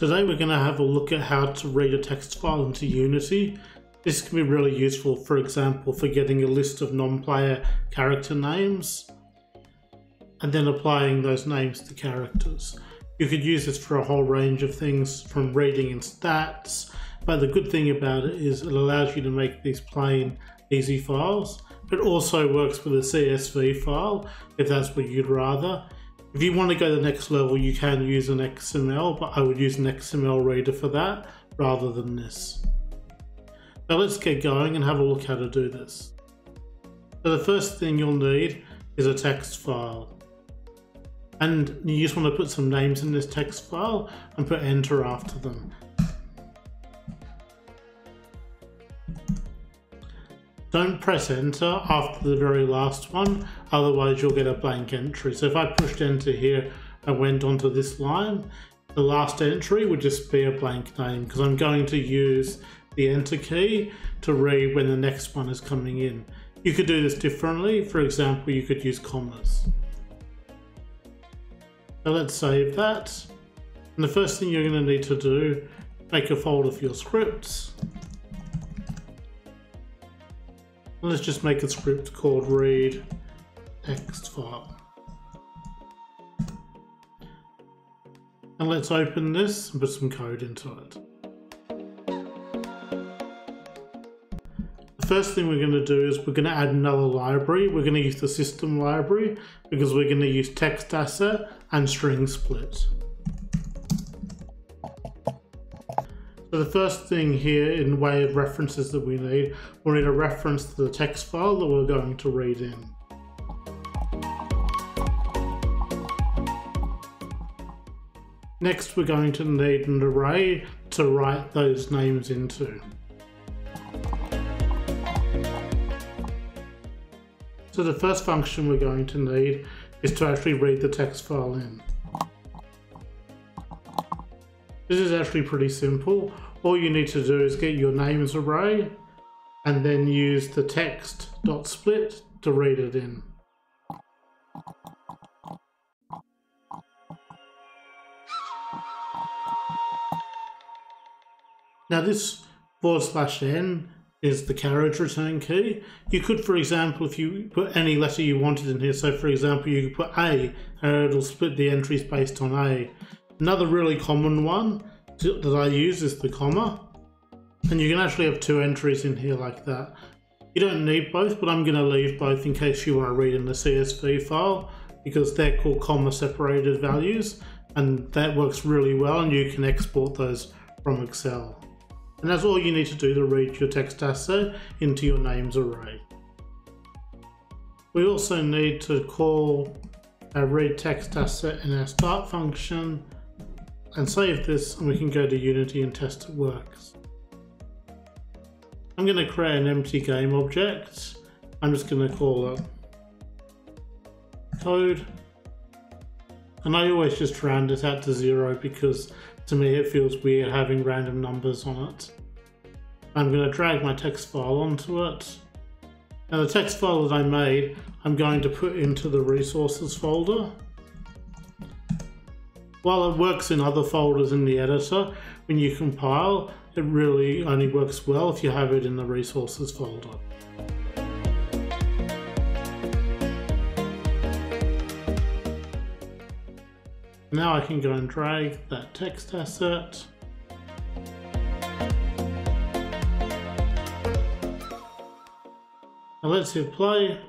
Today we're going to have a look at how to read a text file into Unity. This can be really useful, for example, for getting a list of non-player character names and then applying those names to characters. You could use this for a whole range of things from reading in stats, but the good thing about it is it allows you to make these plain, easy files. It also works with a CSV file if that's what you'd rather. If you want to go to the next level, you can use an XML, but I would use an XML reader for that rather than this. Now let's get going and have a look how to do this. So the first thing you'll need is a text file. And you just want to put some names in this text file and put enter after them. Don't press enter after the very last one, otherwise you'll get a blank entry. So if I pushed enter here and went onto this line, the last entry would just be a blank name because I'm going to use the enter key to read when the next one is coming in. You could do this differently. For example, you could use commas. So let's save that. And the first thing you're going to need to do, make a folder for your scripts. Let's just make a script called read text file. And let's open this and put some code into it. The first thing we're going to do is we're going to add another library. We're going to use the system library because we're going to use text asset and string split. So the first thing here in way of references that we need, we'll need a reference to the text file that we're going to read in. Next we're going to need an array to write those names into. So the first function we're going to need is to actually read the text file in. This is actually pretty simple. All you need to do is get your names array and then use the text dot split to read it in. Now this forward slash n is the carriage return key. You could, for example, if you put any letter you wanted in here, so for example, you could put A and it'll split the entries based on A. Another really common one that I use is the comma. And you can actually have two entries in here like that. You don't need both, but I'm going to leave both in case you want to read in the CSV file because they're called comma separated values and that works really well and you can export those from Excel. And that's all you need to do to read your text asset into your names array. We also need to call a read text asset in our start function and save this and we can go to Unity and test it works. I'm going to create an empty game object. I'm just going to call it code. And I always just round it out to zero because to me it feels weird having random numbers on it. I'm going to drag my text file onto it. Now the text file that I made, I'm going to put into the resources folder. While it works in other folders in the editor, when you compile, it really only works well if you have it in the resources folder. Now I can go and drag that text asset. Now let's hit play.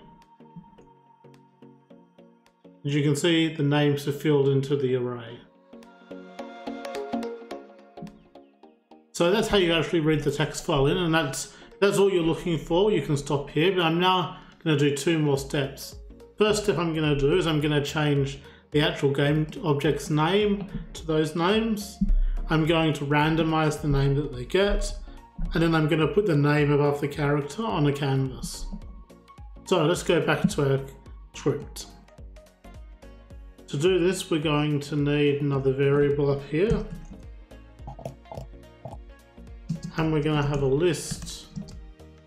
As you can see, the names are filled into the array. So that's how you actually read the text file in, and that's that's all you're looking for. You can stop here, but I'm now going to do two more steps. First step I'm going to do is I'm going to change the actual game object's name to those names. I'm going to randomize the name that they get, and then I'm going to put the name above the character on the canvas. So let's go back to our script. To do this, we're going to need another variable up here. And we're going to have a list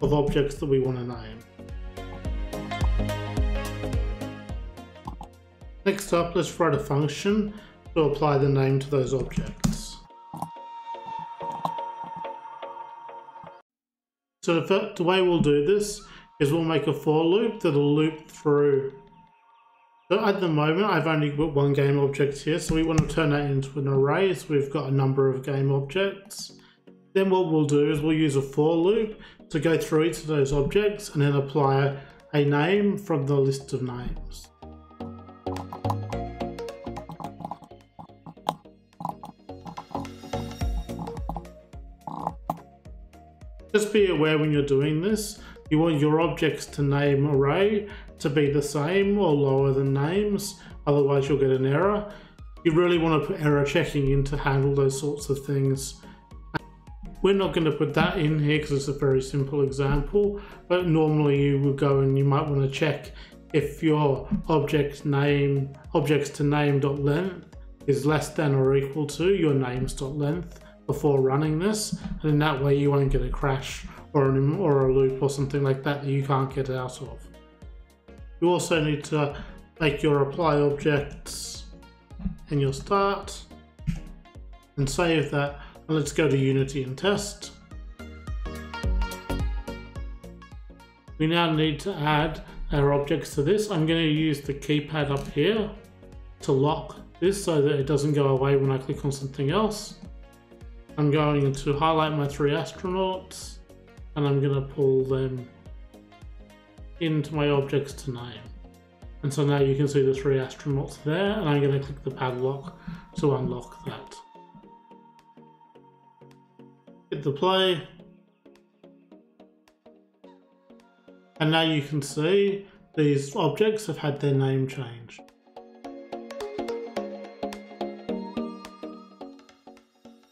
of objects that we want to name. Next up, let's write a function to apply the name to those objects. So the, way we'll do this is we'll make a for loop that'll loop through. So at the moment, I've only got one game object here, so we want to turn that into an array, so we've got a number of game objects. Then what we'll do is we'll use a for loop to go through each of those objects and then apply a name from the list of names. Just be aware when you're doing this, you want your objects to name array to be the same or lower than names, otherwise you'll get an error. You really want to put error checking in to handle those sorts of things. We're not going to put that in here because it's a very simple example, but normally you would go and you might want to check if your object name objects to name dot length is less than or equal to your names dot length before running this, and in that way you won't get a crash or, an, or a loop or something like that that you can't get out of. You also need to make your apply objects and your start and save that. And let's go to Unity and test. We now need to add our objects to this. I'm going to use the keypad up here to lock this so that it doesn't go away when I click on something else. I'm going to highlight my three astronauts and I'm going to pull them into my objects to name. And so now you can see the three astronauts there and I'm going to click the padlock to unlock that. Hit the play. And now you can see these objects have had their name changed.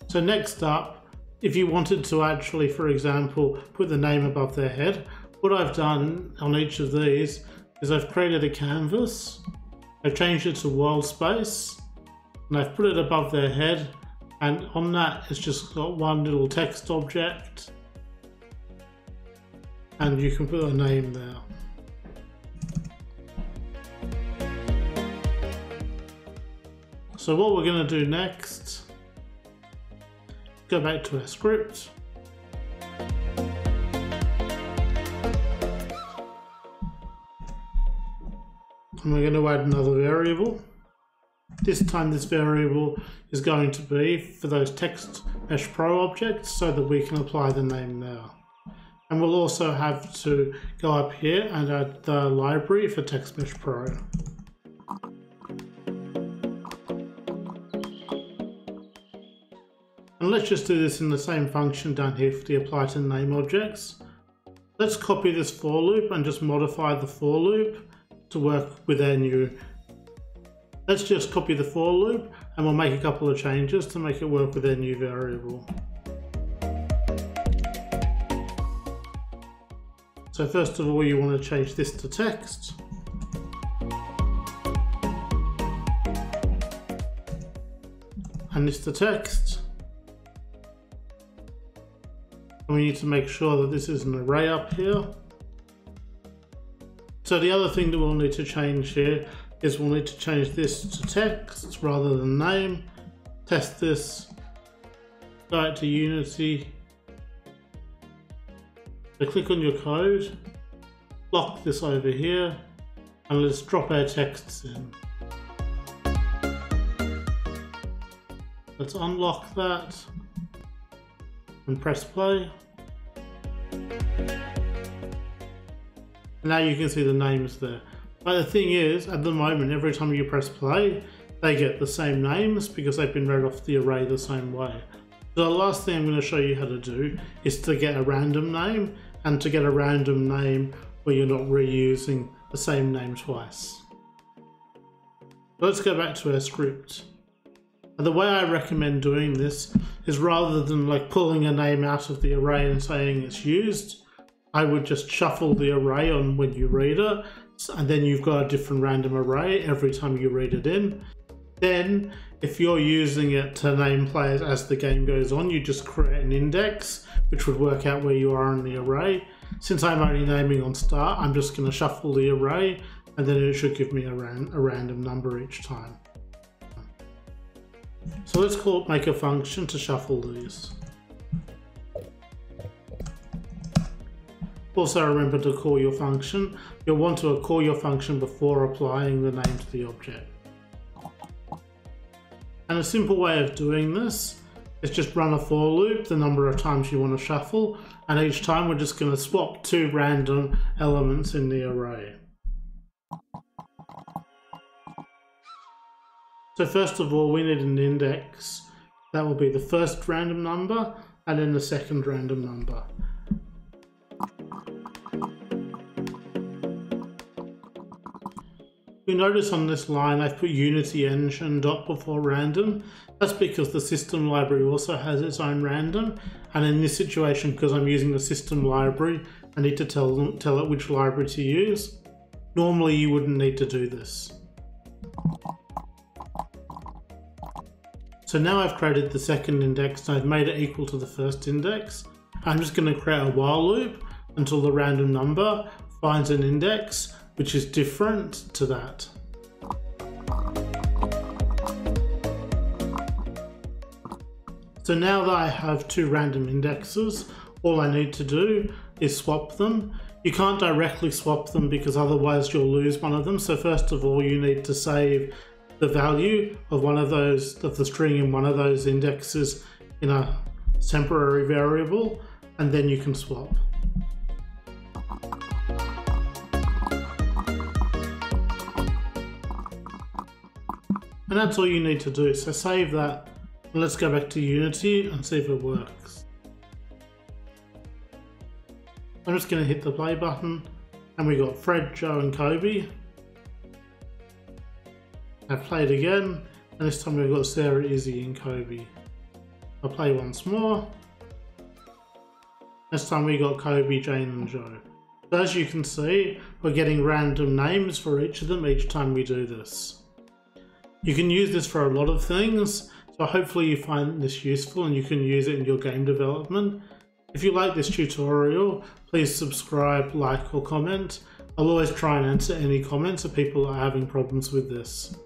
So next up, if you wanted to actually, for example, put the name above their head, what I've done on each of these is I've created a canvas, I've changed it to world space, and I've put it above their head, and on that it's just got one little text object, and you can put a name there. So what we're going to do next go back to our script. And we're going to add another variable. This time this variable is going to be for those text mesh pro objects so that we can apply the name there. And we'll also have to go up here and add the library for text mesh pro. And let's just do this in the same function down here for the apply to name objects. Let's copy this for loop and just modify the for loop to work with our new. Let's just copy the for loop and we'll make a couple of changes to make it work with our new variable. So first of all, you want to change this to text. And this to text. we need to make sure that this is an array up here. So the other thing that we'll need to change here is we'll need to change this to text rather than name. Test this, go out to Unity. So click on your code, lock this over here, and let's drop our texts in. Let's unlock that and press play. Now you can see the names there. But the thing is, at the moment, every time you press play, they get the same names because they've been read off the array the same way. So the last thing I'm going to show you how to do is to get a random name and to get a random name where you're not reusing the same name twice. Let's go back to our script. And the way I recommend doing this is rather than like pulling a name out of the array and saying it's used, I would just shuffle the array on when you read it, and then you've got a different random array every time you read it in. Then, if you're using it to name players as the game goes on, you just create an index, which would work out where you are in the array. Since I'm only naming on start, I'm just going to shuffle the array and then it should give me a, ran a random number each time. So let's call it make a function to shuffle these. Also remember to call your function. You'll want to call your function before applying the name to the object. And a simple way of doing this is just run a for loop the number of times you want to shuffle and each time we're just going to swap two random elements in the array. So first of all we need an index that will be the first random number and then the second random number. You notice on this line I've put Unity Engine dot before random. That's because the system library also has its own random. And in this situation, because I'm using the system library, I need to tell, them, tell it which library to use. Normally you wouldn't need to do this. So now I've created the second index and I've made it equal to the first index. I'm just going to create a while loop until the random number finds an index which is different to that. So now that I have two random indexes, all I need to do is swap them. You can't directly swap them because otherwise you'll lose one of them. So first of all, you need to save the value of one of those, of the string in one of those indexes in a temporary variable, and then you can swap. And that's all you need to do. So save that. Let's go back to Unity and see if it works. I'm just going to hit the play button and we got Fred, Joe and Kobe. I played again and this time we've got Sarah, Izzy and Kobe. I'll play once more. This time we got Kobe, Jane and Joe. So as you can see, we're getting random names for each of them each time we do this. You can use this for a lot of things, so hopefully you find this useful and you can use it in your game development. If you like this tutorial, please subscribe, like or comment. I'll always try and answer any comments of people are having problems with this.